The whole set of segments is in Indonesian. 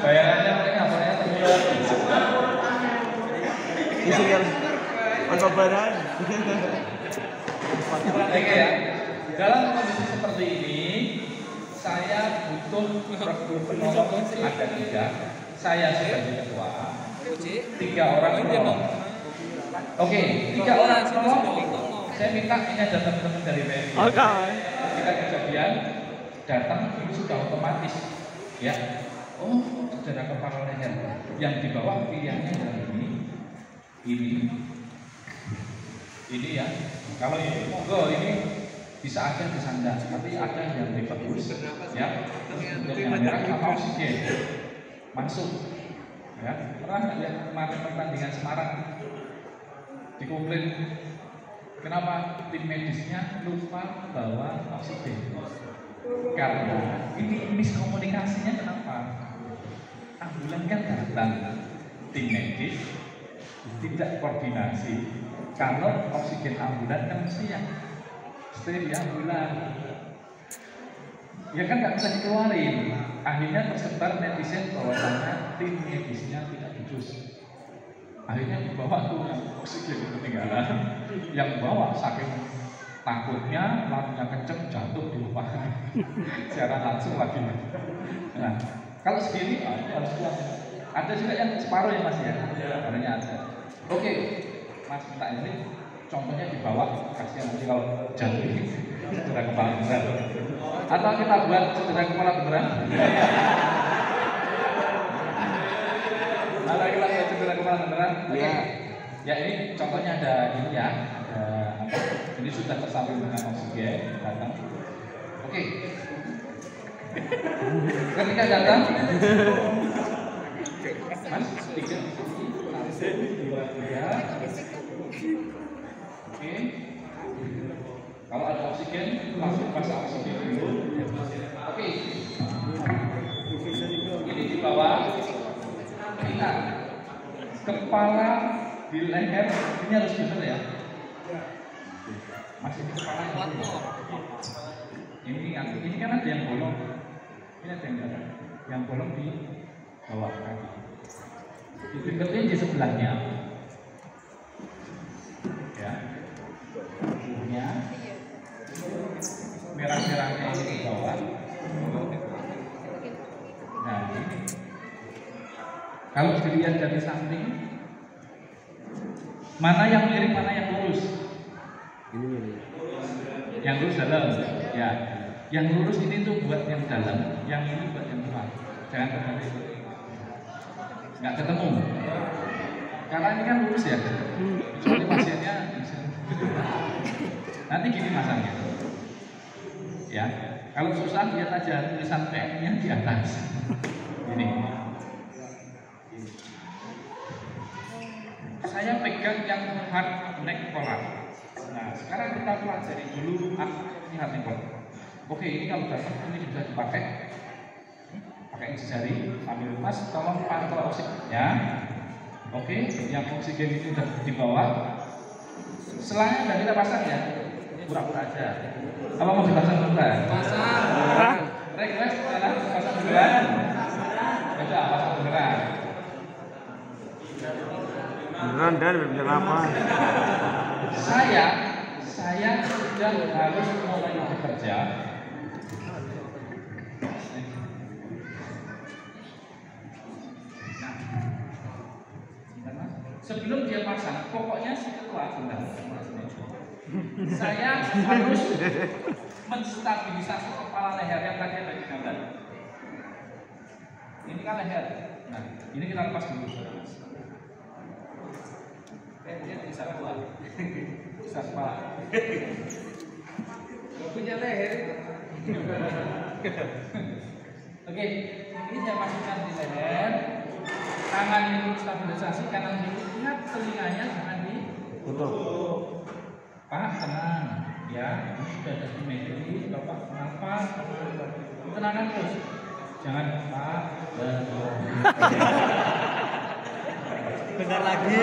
Bayangannya mereka apanya terbuat. Isi kan. Apa badan? Oke ya. Dalam kondisi seperti ini, saya butuh penolong ada tiga. Saya sebagai ketua, tiga orang penolong. Oke, tiga orang penolong. Saya minta ini ada teman-teman dari BNI. Oke. Ketika kejadian datang ini sudah otomatis, ya. Oh, saudara kepala leher yang di bawah pilihannya adalah ini, ini, ini ya. Kalau ini monggo ini bisa aja disandar, tapi ada yang lebih bagus, ya. Untuk yang merah sama oksigen masuk, ya. Pernah nggak lihat kemarin pertandingan Semarang dikomplain kenapa tim medisnya lupa bawa oksigen? Karena ini miskomunikasinya kenapa? Ambulan kan datang, tim medis tidak koordinasi. Kalau oksigen ambulan kan mesti yang stay di ambulan. Ya kan nggak bisa dikeluarin. Akhirnya tersebar netizen bahwasannya tim medisnya tidak becus. Akhirnya dibawa tuh yang oksigen ketinggalan, yang bawa saking takutnya larinya kenceng jatuh di rumah secara langsung lagi. Nah, kalau segini ini harus kuat. Ada juga yang separuh ya mas ya, adanya ada. Oke, mas minta ini contohnya dibawa kasihan nanti kalau jatuh ini cedera kepala beneran. Atau kita buat cedera kepala beneran. Atau kita buat cedera kepala beneran. Oke. Iya. Ya ini contohnya ada ini ya, ada apa? Ini sudah tersambung dengan oksigen datang. Oke. Ketika datang, Mas, tiga, dua, tiga. Oke. Kalau ada oksigen, langsung pasang oksigen dulu. Oke. Ini di bawah. Ingat, kepala di leher ini harus benar ya. Masih di kepala ini. Ini ini kan ada yang bolong. Ini ada yang enggak. Yang bolong di bawah kaki. Dideketin di sebelahnya. Ya. Ujungnya merah-merahnya ini di bawah. Nah, ini. Kalau dilihat dari samping, mana yang miring, mana yang lurus? Yang lurus dalam, ya. Yang lurus ini tuh buat yang dalam, yang ini buat yang luar. Jangan terbalik. Nggak ketemu. Karena ini kan lurus ya. Kecuali pasiennya. Nanti gini masangnya. Ya. Kalau susah lihat aja tulisan PM-nya di atas. Ini. Saya pegang yang hard neck collar. Nah, sekarang kita pelajari dulu apa ini hard. Oke, ini kalau datang ini bisa dipakai. Pakai jari sambil mas, tolong pantau oksigennya. Oke, yang oksigen itu sudah di bawah. Selangnya sudah kita pasang ya, pura-pura aja. Apa mau dipasang duluan? Hah? Request adalah pasang duluan. Coba pasang beneran. Beneran dan bener apa? Saya, saya sudah harus mulai bekerja. Sebelum dia pasang, pokoknya si ketua sebentar. Saya harus menstabilisasi kepala leher yang tadi ada di gambar. Ini kan leher. Nah, ini kita lepas dulu. Dia bisa keluar. Bisa kepala. punya leher. Oke, ini saya masukkan di leher. Tangan ini stabilisasi, kanan kiri. Ingat telinganya jangan di Tutup. Pak tenang ya. Ini sudah ada di medis, Bapak kenapa? Tenangkan terus. Jangan Pak. Dan Bener lagi.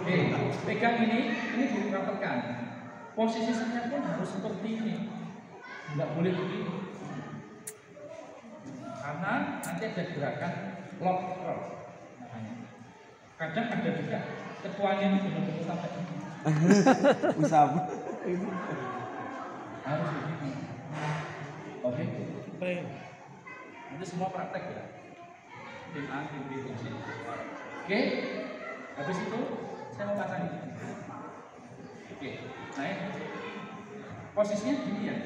Oke, pegang ini, ini dirapatkan. Posisi saya pun harus seperti ini. Nggak boleh begini. Karena nanti ada gerakan lock roll namanya. Kadang ada juga ketuanya ini benar-benar sampai ini. Usap. harus begini. Oke. Itu semua praktek ya. Tim A, tim B, tim C. Oke. Habis itu saya mau pasang ini. Oke. Naik. Posisinya gini ya.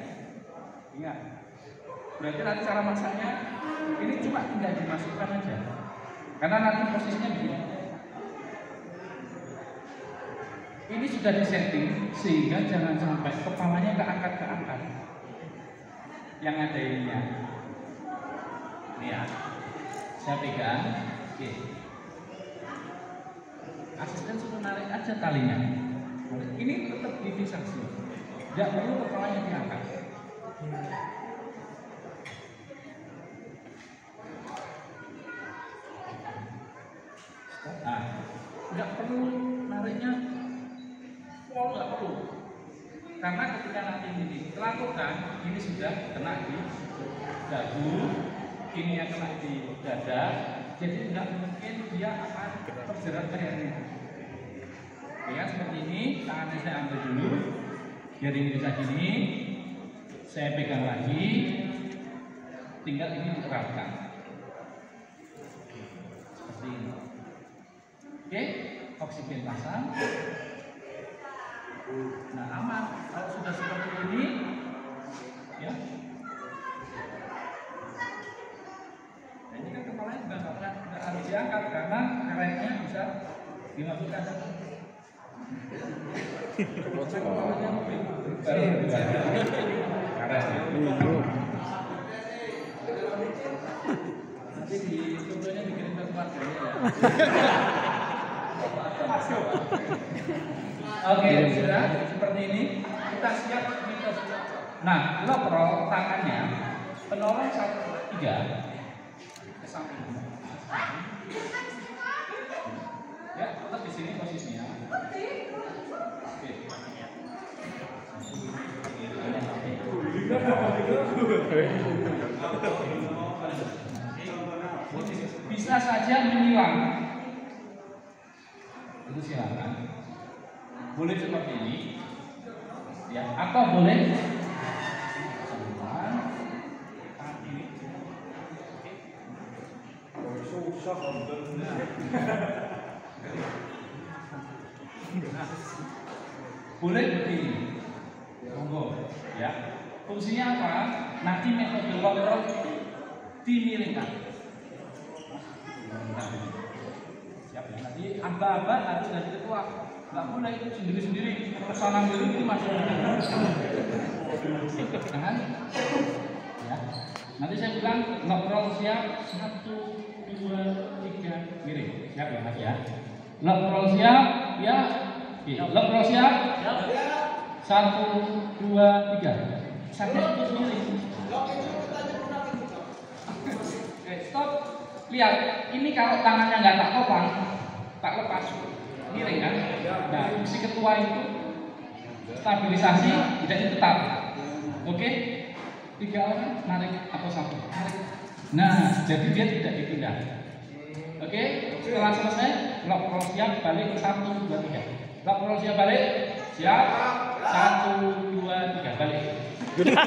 Ingat. Berarti nanti cara masaknya ini cuma tinggal dimasukkan aja. Karena nanti posisinya begini. Ini sudah disetting sehingga jangan sampai kepalanya keangkat keangkat. Yang ada ininya. Ini ya. Saya pegang. Oke. Asisten suruh narik aja talinya. Ini tetap difiksasi. Tidak perlu kepalanya diangkat. Nah, nggak perlu nariknya pol nggak perlu. Karena ketika nanti ini dilakukan, ini sudah kena di dagu, ini yang kena di dada, jadi nggak mungkin dia akan terjerat lehernya. Ya seperti ini, tangannya saya ambil dulu, biar ini bisa gini, saya pegang lagi, tinggal ini diterapkan. Seperti ini. Oke, oksigen pasang. Nah aman. Kalau sudah seperti ini, ya. Diangkat karena kerennya bisa dimasukkan. Di ya. Oke, sudah seperti ini. Kita siap kita Nah, lock roll tangannya penolong satu tiga ke samping. Ya, tetap di sini posisinya. Bisa saja menyilang. Itu silakan boleh seperti ini ya atau boleh sebelah tangan kiri boleh begini monggo ya. Fungsinya apa? Nanti metode lock roll dimiringkan siap. Ya nanti aba-aba harus dari ketua. Nggak boleh sendiri-sendiri. Ke sana dulu itu masih jangan ya. Nanti saya bilang ngobrol siap satu dua tiga miring. Siap ya mas ya? Ngobrol siap ya? Ngobrol siap satu dua tiga. Sendiri Oke, stop. Lihat ini kalau tangannya nggak tak kopang tak lepas. Miring kan? Nah fungsi ketua itu stabilisasi tidak tetap. Oke? Tiga orang narik atau satu? Nah jadi dia tidak dipindah oke? Setelah selesai roll siap balik satu dua tiga. Roll siap balik. Siap satu, dua, tiga, balik. Good